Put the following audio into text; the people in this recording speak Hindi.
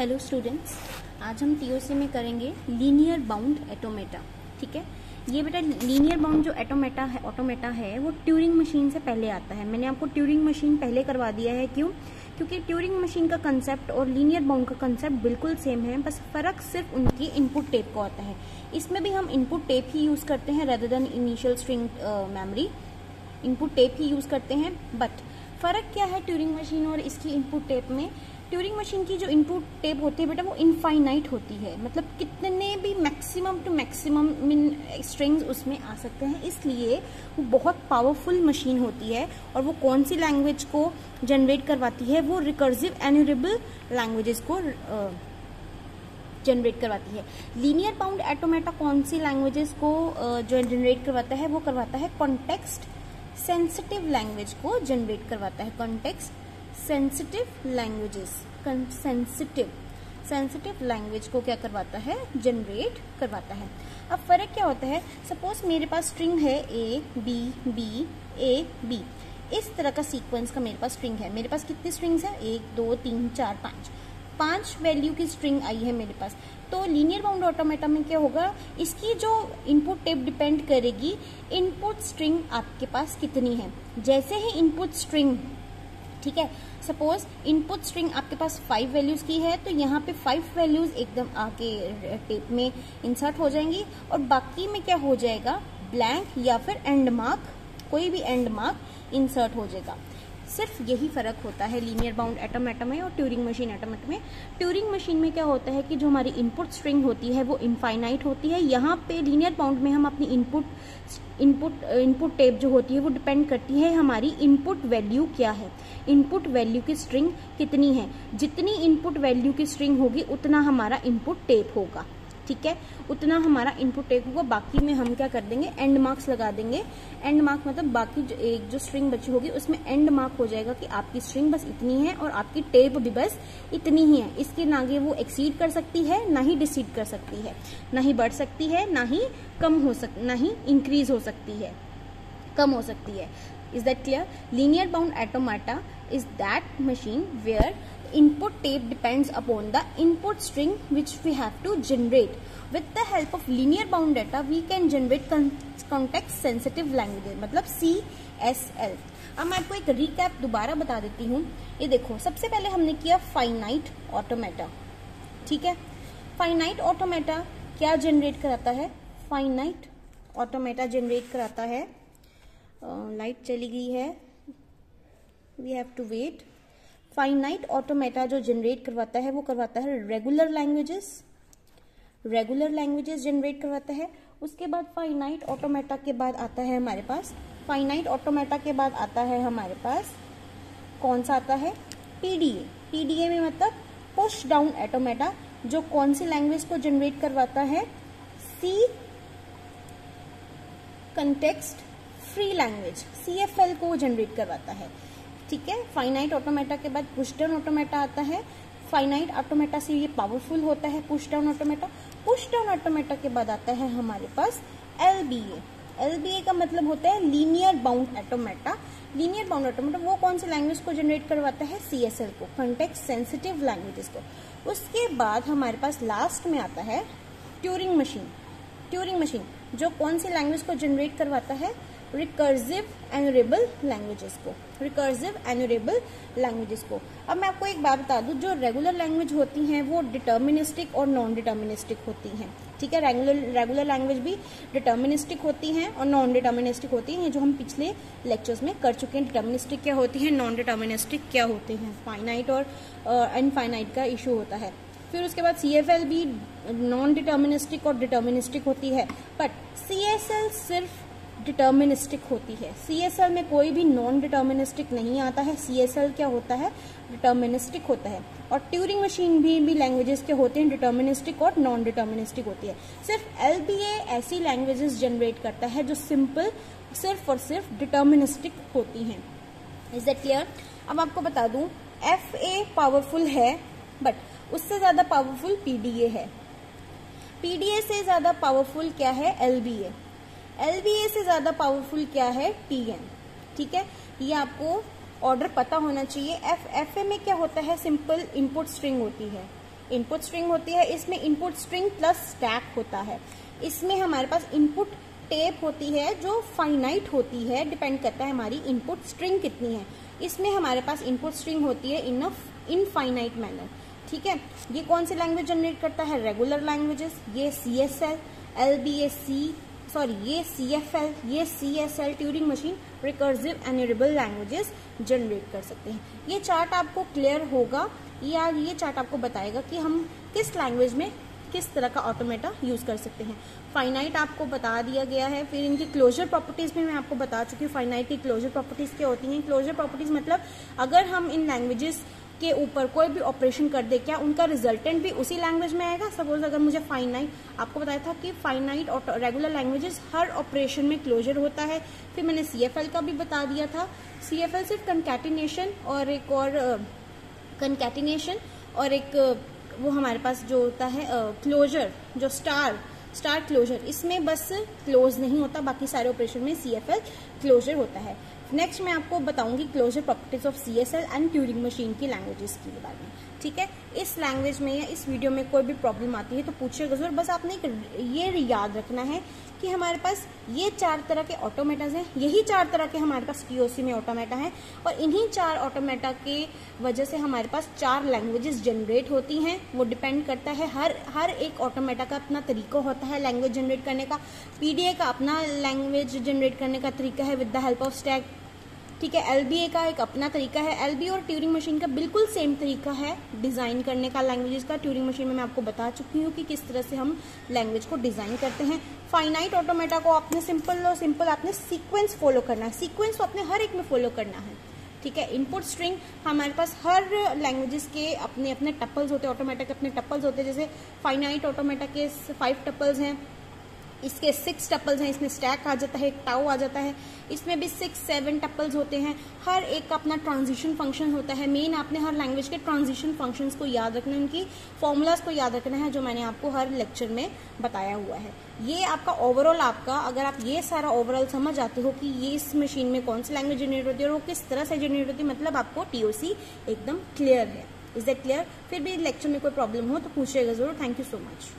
हेलो स्टूडेंट्स आज हम टीओसी में करेंगे लीनियर बाउंड एटोमेटा ठीक है? ये बेटा लीनियर बाउंड जो एटोमेटा है ऑटोमेटा है, वो ट्यूरिंग मशीन से पहले आता है। मैंने आपको ट्यूरिंग मशीन पहले करवा दिया है, क्यों? क्योंकि ट्यूरिंग मशीन का कंसेप्ट और लीनियर बाउंड का कंसेप्ट बिल्कुल सेम है, बस फ़र्क सिर्फ़ उनकी इनपुट टेप का होता है। इसमें भी हम इनपुट टेप ही यूज़ करते हैं rather than initial string memory input tape ही यूज़ करते हैं बट फ़र्क क्या है ट्यूरिंग मशीन और इसकी इनपुट टेप में? ट्यूरिंग मशीन की जो इनपुट टेप होती है बेटा, वो इनफाइनाइट होती है। मतलब कितने भी मैक्सिमम टू मैक्सिमम स्ट्रिंग्स उसमें आ सकते हैं। इसलिए वो बहुत पावरफुल मशीन होती है और वो कौन सी लैंग्वेज को जनरेट करवाती है? वो रिकर्सिव एन्यूरेबल लैंग्वेजेस को जनरेट करवाती है। लीनियर बाउंड एटोमेटा कौन सी लैंग्वेजेस को जो जनरेट करवाता है? वो करवाता है कॉन्टेक्स्ट सेंसिटिव लैंग्वेज को जनरेट करवाता है context sensitive languages sensitive sensitive language को क्या करवाता है? जनरेट करवाता है। अब फ़र्क क्या होता है? सपोज़ मेरे पास स्ट्रिंग है A B B A B इस तरह का सीक्वेंस का मेरे पास स्ट्रिंग है। मेरे पास कितनी स्ट्रिंग्स है? एक, दो, तीन, चार, पाँच। पाँच वैल्यू की स्ट्रिंग आई है मेरे पास। तो लीनियर बाउंड ऑटोमेटा में क्या होगा? इसकी जो इनपुट टेप डिपेंड करेगी इनपुट स्ट्रिंग आपके पास कितनी है? जैसे ही इनपुट स्ट्रिंग ठीक है? सपोज़ इनपुट स्ट्रिंग आपके पास फाइव वैल्यूज़ की है तो यहाँ पे फाइव वैल्यूज़ एकदम आके टेप में इंसर्ट हो जाएँगी और बाकी में क्या हो जाएगा? ब्लैंक या फिर एंड मार्क कोई भी एंड मार्क इंसर्ट हो जाएगा। सिर्फ़ यही फ़र्क होता है लीनियर बाउंड एटोमेटा में और ट्यूरिंग मशीन एटोमेट में ट्यूरिंग मशीन में क्या होता है कि जो हमारी इनपुट स्ट्रिंग होती है, वो इनफाइनाइट होती है। यहाँ पे लीनियर बाउंड में हम अपनी इनपुट इनपुट इनपुट टेप जो होती है, वो डिपेंड करती है हमारी इनपुट वैल्यू क्या है। इनपुट वैल्यू की स्ट्रिंग कितनी है? जितनी इनपुट वैल्यू की स्ट्रिंग होगी, उतना हमारा इनपुट टेप होगा। ठीक है? उतना हमारा इनपुट टेक होगा, बाकी में हम क्या कर देंगे? एंड मार्क्स लगा देंगे। एंड मार्क मतलब बाकी जो, एक जो स्ट्रिंग बची होगी, उसमें एंड मार्क हो जाएगा कि आपकी स्ट्रिंग बस इतनी है और आपकी टेप भी बस इतनी ही है। इसके आगे वो एक्सीड कर सकती है, ना ही डिसीड कर सकती है। ना ही बढ़ सकती है, ना ही कम हो सक, ना ही इंक्रीज हो सकती है। कम हो सकती है। Is that clear linear bound automata is that machine where input tape depends upon the input string which we have to generate. With the help of linear bound data, we can generate context sensitive languages मतलब CSL. अब मैं आपको एक रिकैप दोबारा बता देती हूँ ये देखो सबसे पहले हमने किया फाइनाइट ऑटोमेटा ठीक है फाइनाइट ऑटोमेटा क्या जनरेट कराता है फाइनाइट ऑटोमेटा जनरेट कराता है लाइट चली गई है we have to wait finite automata जो जनरेट करवाता है, वो करवाता है regular languages regular languages generate करवाता है। उसके बाद फाइनाइट ऑटोमेटा के बाद आता है हमारे पास। फाइनाइट ऑटोमेटा के बाद आता है हमारे पास कौन सा आता है? पीडीए पीडीए में मतलब पुश डाउन ऑटोमेटा जो कौन सी लैंग्वेज को जनरेट करवाता है? C context free language CFL को जनरेट करवाता है। ठीक है? फाइनाइट ऑटोमेटा के बाद पुश डाउन ऑटोमेटा आता है। फाइनाइट ऑटोमेटा से ये पावरफुल होता है push down automata push down automata के बाद आता है हमारे पास एलबीए एलबीए का मतलब होता है linear bound automata linear bound automata वो कौन सी लैंग्वेज को जनरेट करवाता है? सीएसएल को कंटेक्ट सेंसिटिव लैंग्वेजेस को। उसके बाद हमारे पास लास्ट में आता है ट्यूरिंग मशीन ट्यूरिंग मशीन जो कौन सी लैंग्वेज को जनरेट करवाता है? रिकर्सिव एनुरेबल लैंग्वेजेस को रिकर्सिव एनुरेबल लैंग्वेजेस को। अब मैं आपको एक बात बता दूँ, जो रेगुलर लैंग्वेज होती हैं, वो डिटर्मिनिस्टिक और नॉन डिटर्मिनिस्टिक होती हैं। ठीक है रेगुलर रेगुलर लैंग्वेज भी डिटर्मिनिस्टिक होती हैं और नॉन डिटर्मिनिस्टिक होती हैं। जो हम पिछले लेक्चर्स में कर चुके हैं डिटर्मिनिस्टिक क्या होती है नॉन डिटर्मिनिस्टिक क्या होते हैं? फाइनाइट और अनफाइनाइट का इशू होता है। फिर उसके बाद एल भी नॉन डिटर्मिनिस्टिक और डिटर्मिनिस्टिक होती है। बट सी सिर्फ़ डिटर्मिनिस्टिक होती है। सीएसएल में कोई भी नॉन डिटर्मिनिस्टिक नहीं आता है। सीएसएल क्या होता है? डिटर्मिनिस्टिक होता है। और ट्यूरिंग मशीन भी भी लैंग्वेजेस के होते हैं डिटर्मिनिस्टिक और नॉन डिटर्मिनिस्टिक होती है। सिर्फ़ एल ऐसी लैंग्वेजेस जनरेट करता है जो सिंपल सिर्फ़ और सिर्फ़ डिटर्मिनिस्टिक होती हैं। इज़ दैट क्लियर अब आपको बता दूँ एफ़ ए पावरफुल है बट उससे ज़्यादा पावरफुल पीडीए है। पीडीए से ज़्यादा पावरफुल क्या है? एलबीए एलबीए से ज़्यादा पावरफुल क्या है? टीएन ठीक है? ये आपको ऑर्डर पता होना चाहिए। एफ़ एफ़ ए में क्या होता है? सिंपल इनपुट स्ट्रिंग होती है। इनपुट स्ट्रिंग होती है। इसमें इनपुट स्ट्रिंग प्लस स्टैक होता है। इसमें हमारे पास इनपुट टेप होती है, जो फाइनाइट होती है। डिपेंड करता है हमारी इनपुट स्ट्रिंग कितनी है। इसमें हमारे पास इनपुट स्ट्रिंग होती है इन इन फाइनाइट मैनर ठीक है? ये कौन सी लैंग्वेज जनरेट करता है? रेगुलर लैंग्वेजेस ये C S L L B S C sorry ये सी एफ़ एल ये C S L Turing machine recursive enumerable languages generate कर सकते हैं। ये चार्ट आपको क्लियर होगा। या ये चार्ट आपको बताएगा कि हम किस लैंग्वेज में किस तरह का ऑटोमेटा यूज़ कर सकते हैं। फाइनाइट आपको बता दिया गया है। फिर इनकी क्लोजर प्रॉपर्टीज़ भी मैं आपको बता चुकी हूँ। फाइनाइट की क्लोजर प्रॉपर्टीज़ क्या होती हैं? क्लोजर प्रॉपर्टीज़ मतलब अगर हम इन लैंग्वेजेस के ऊपर कोई भी ऑपरेशन कर दे, क्या उनका रिजल्टेंट भी उसी लैंग्वेज में आएगा? सपोज़ अगर मुझे फाइनाइट आपको बताया था कि फाइनाइट और रेगुलर लैंग्वेजेस हर ऑपरेशन में क्लोजर होता है। फिर मैंने सीएफएल का भी बता दिया था। सीएफएल सिर्फ़ कंकैटिनेशन और एक और कंकैटिनेशन और एक वो हमारे पास जो होता है क्लोजर जो स्टार स्टार क्लोजर। इसमें बस क्लोज नहीं होता, बाकी सारे ऑपरेशन में सीएफएल क्लोजर होता है। नेक्स्ट मैं आपको बताऊँगी closure properties of C S L and Turing machine की लैंग्वेजेस के बारे में। ठीक है? इस लैंग्वेज में या इस वीडियो में कोई भी प्रॉब्लम आती है तो पूछिएगा ज़रूर। बस आपने ये याद रखना है कि हमारे पास ये चार तरह के ऑटोमेटाज हैं। यही चार तरह के हमारे पास टीओसी में ऑटोमेटा हैं और इन्हीं चार ऑटोमेटा के वजह से हमारे पास चार लैंग्वेजेस जनरेट होती हैं। वो डिपेंड करता है। हर हर एक ऑटोमेटा का अपना तरीका होता है लैंग्वेज जनरेट करने का। पीडीए का अपना लैंग्वेज जनरेट करने का तरीका है with the help of stack ठीक है एलबीए का एक अपना तरीका है। एलबीए और ट्यूरिंग मशीन का बिल्कुल सेम तरीका है डिज़ाइन करने का लैंग्वेजेस का। ट्यूरिंग मशीन में मैं आपको बता चुकी हूँ कि किस तरह से हम लैंग्वेज को डिज़ाइन करते हैं। फाइनाइट ऑटोमेटा को आपने सिंपल और सिंपल आपने सीक्वेंस फॉलो करना है। सीक्वेंस को अपने हर एक में फॉलो करना है। ठीक है? इनपुट स्ट्रिंग हमारे पास हर लैंग्वेजेस के अपने अपने टप्पल्स होते हैं ऑटोमेटिक अपने टप्पल्स होते हैं, जैसे फाइनाइट ऑटोमेटिक के फाइव टप्पल्स हैं। इसके सिक्स टप्पल्स हैं, इसमें स्टैक आ जाता है टाउ आ जाता है। इसमें भी सिक्स सेवन टप्पल्स होते हैं। हर एक का अपना ट्रांजिशन फ़ंक्शन होता है। मेन आपने हर लैंग्वेज के ट्रांजिशन फ़ंक्शंस को याद रखना है, उनकी फॉर्मूलाज को याद रखना है, जो मैंने आपको हर लेक्चर में बताया हुआ है। ये आपका ओवरऑल आपका, अगर आप ये सारा ओवरऑल समझ आते हो कि ये इस मशीन में कौन सी लैंग्वेज जनरेट होती है और वो किस तरह से जनरेट होती है मतलब आपको टीओसी एकदम क्लियर है। इज़ दैट क्लियर फिर भी लेक्चर में कोई प्रॉब्लम हो तो पूछिएगा ज़रूर। Thank you so much